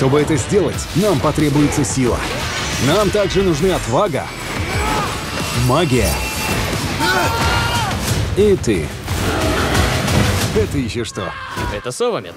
Чтобы это сделать, нам потребуется сила. Нам также нужны отвага, магия и ты. Это еще что? Это Совамед.